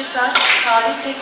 Hamdi Keser, Salih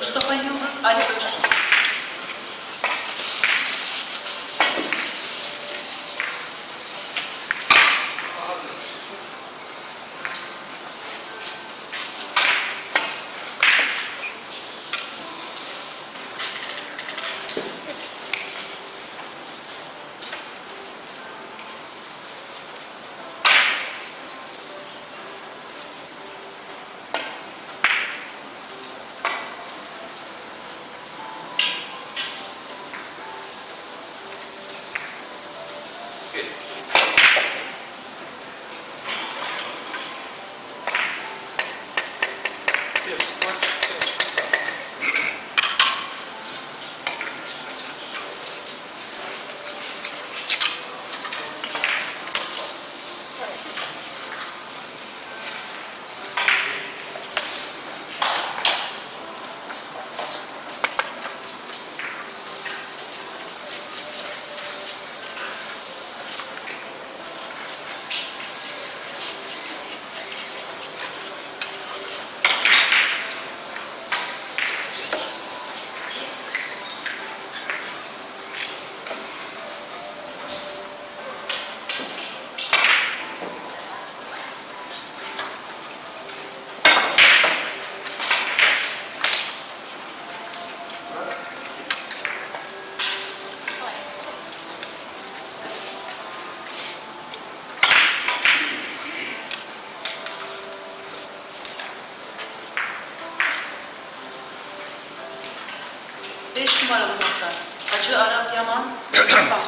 что они уже, они,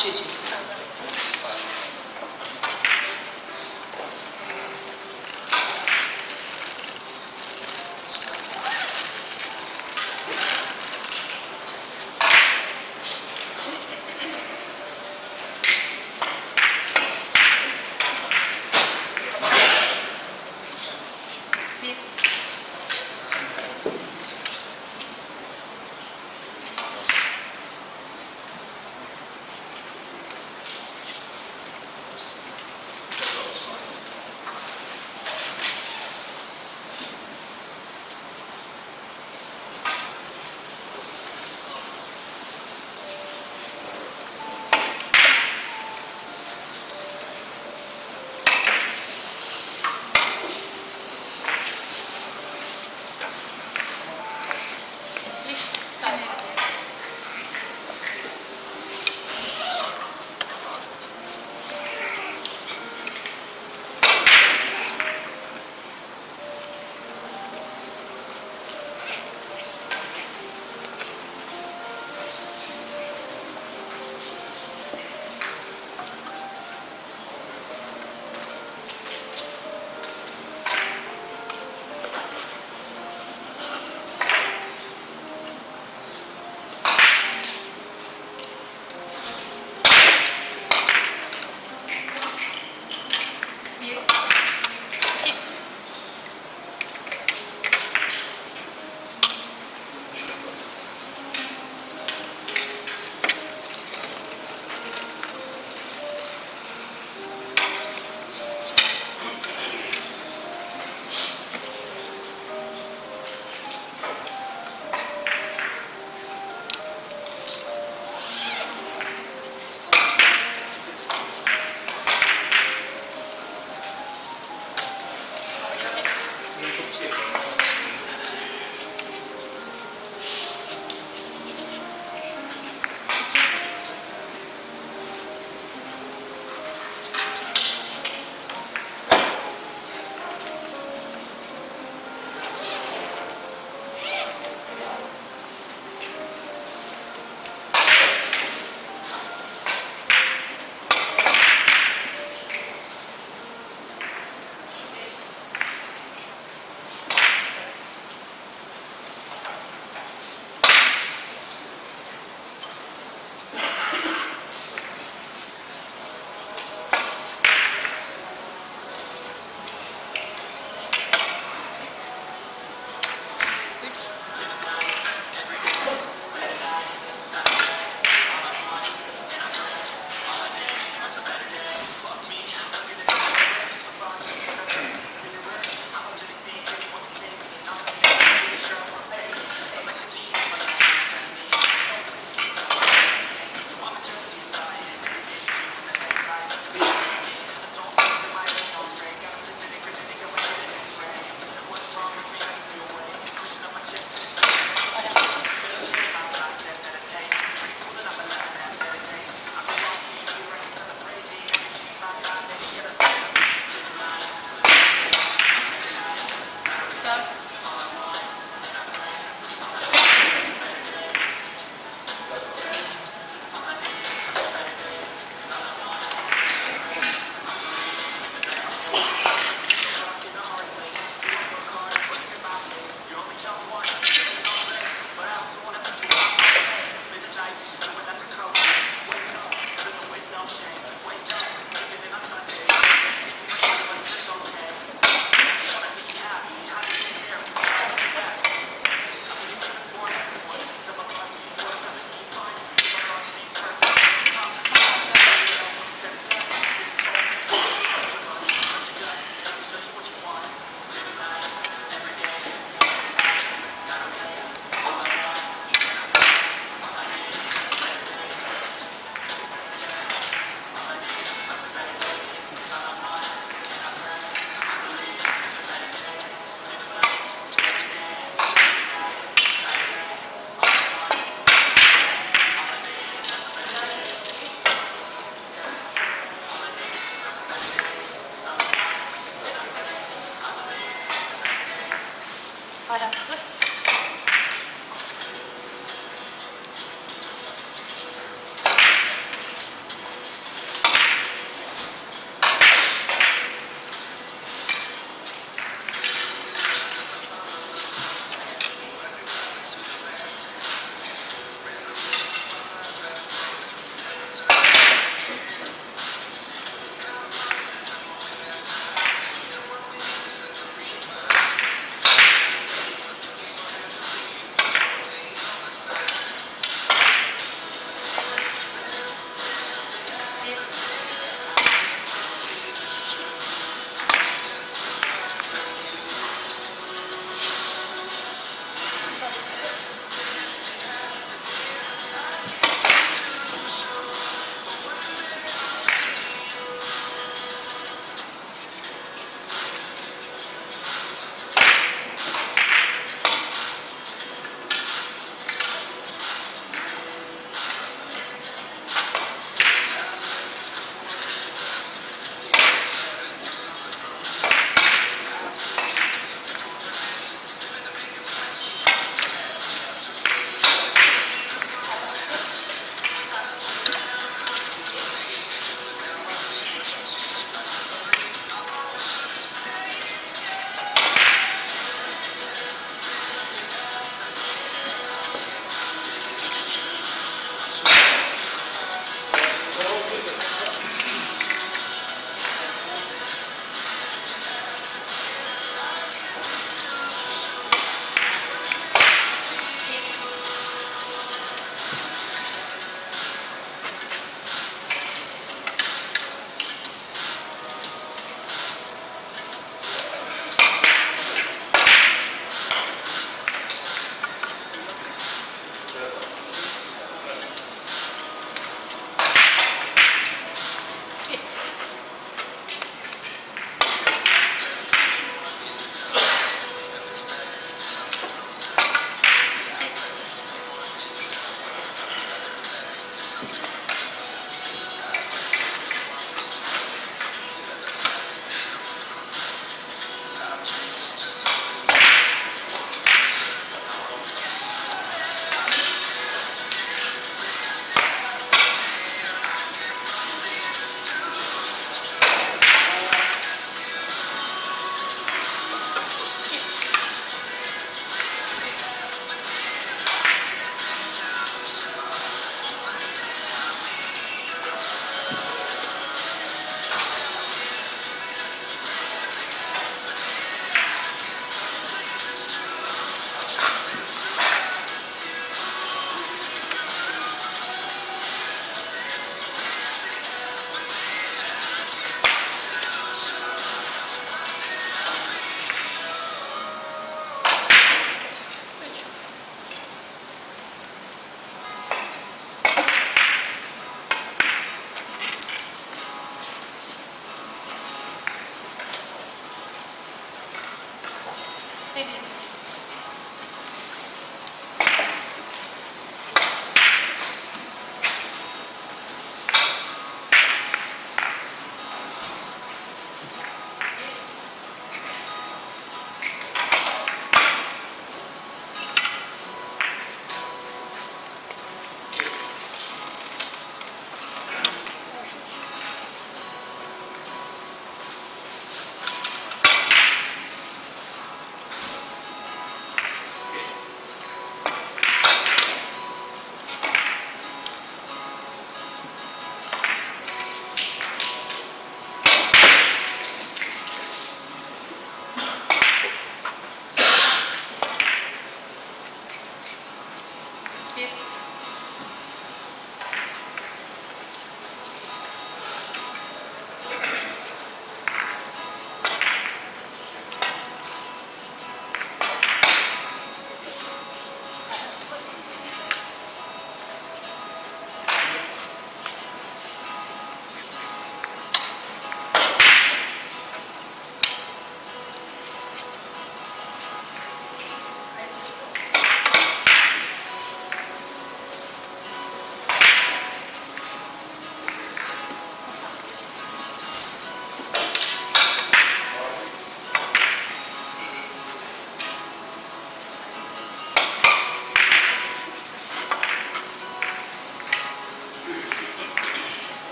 значительно.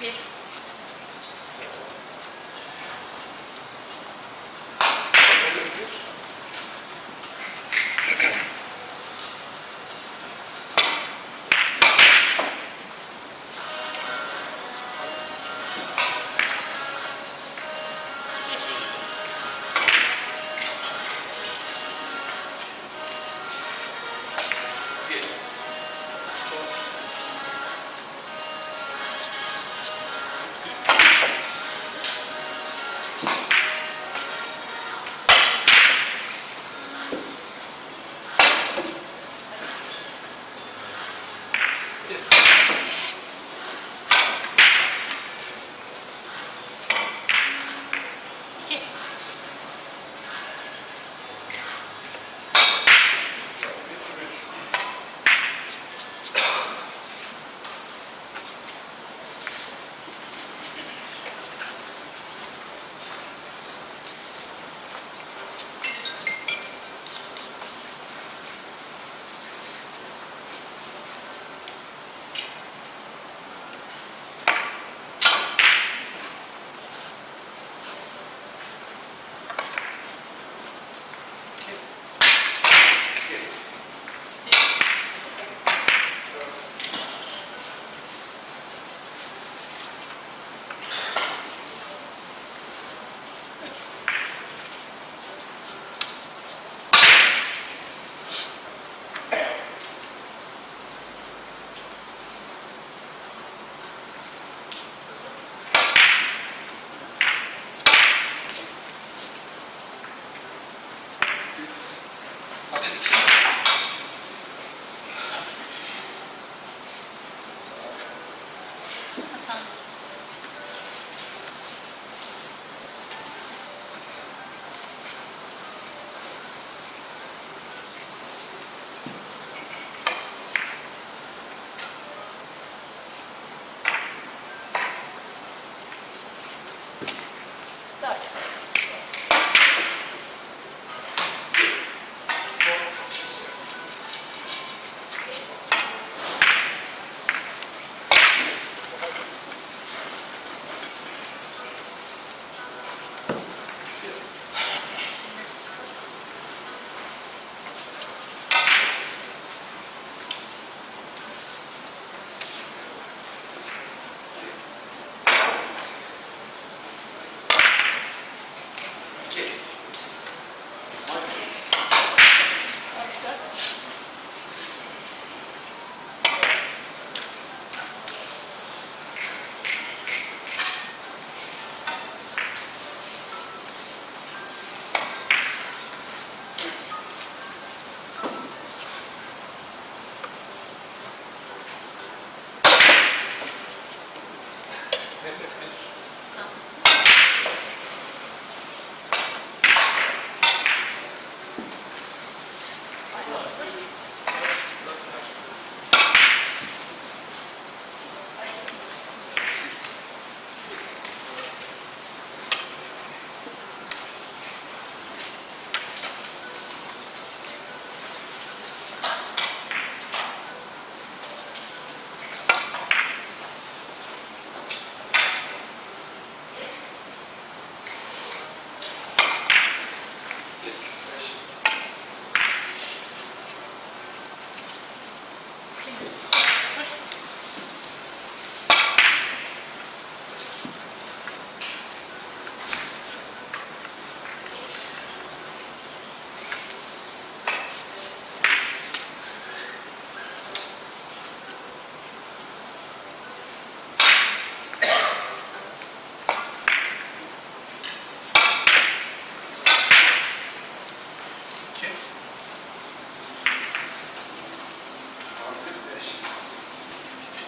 Yes.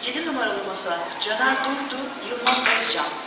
7 numaralı masa Caner Durdu, Yılmaz Alican.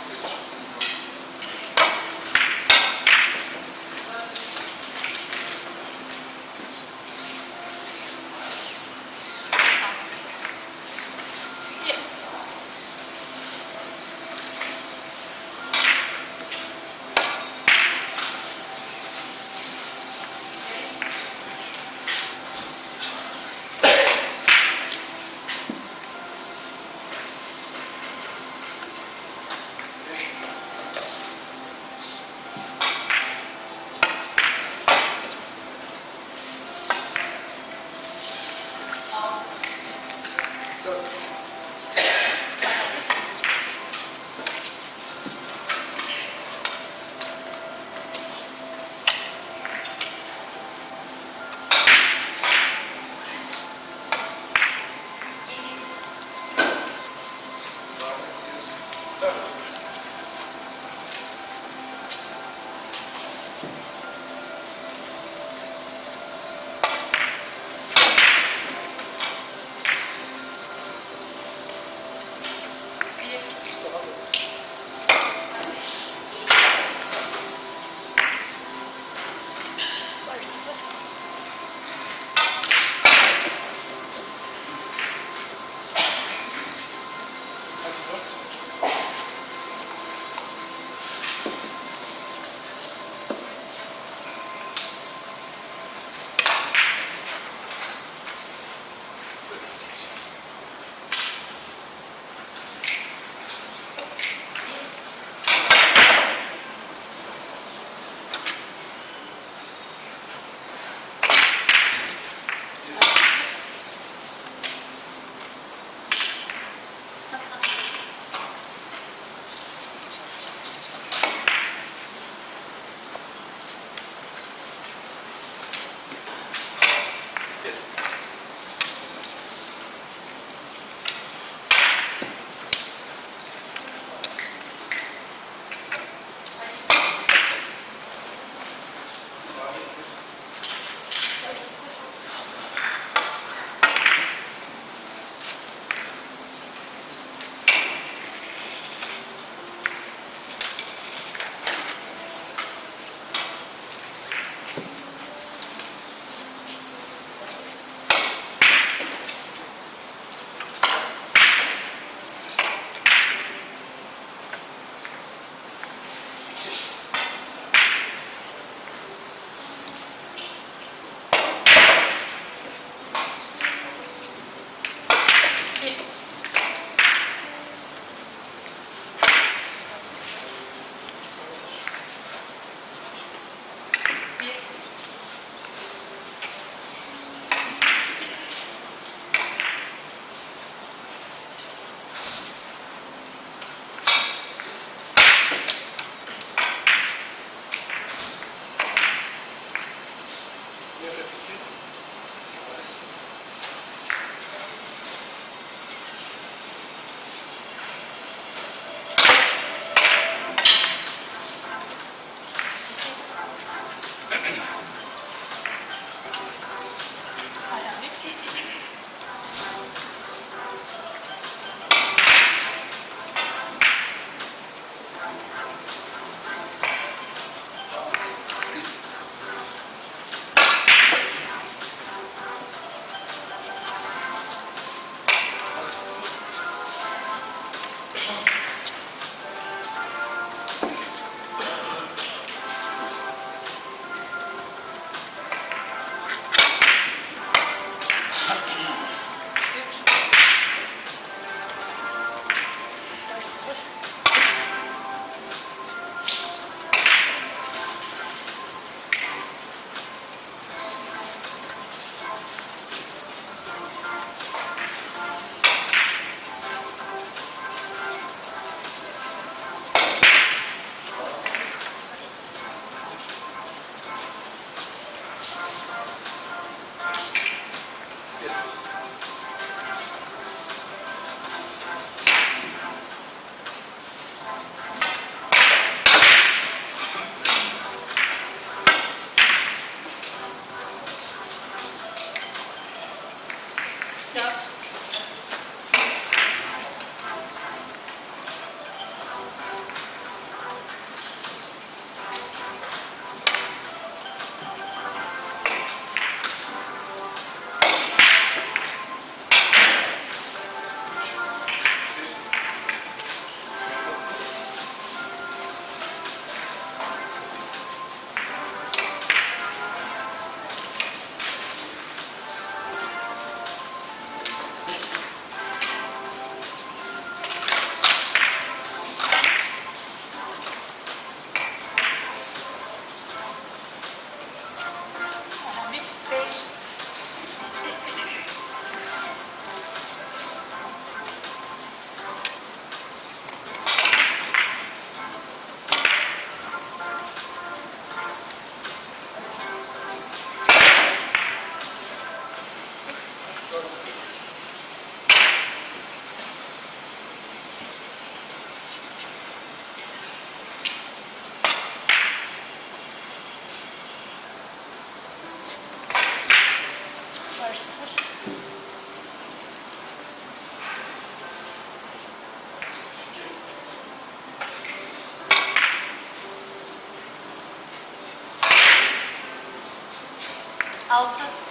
I'll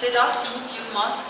Sedat Umut Yılmaz,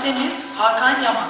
Semiz, Hakan Yaman.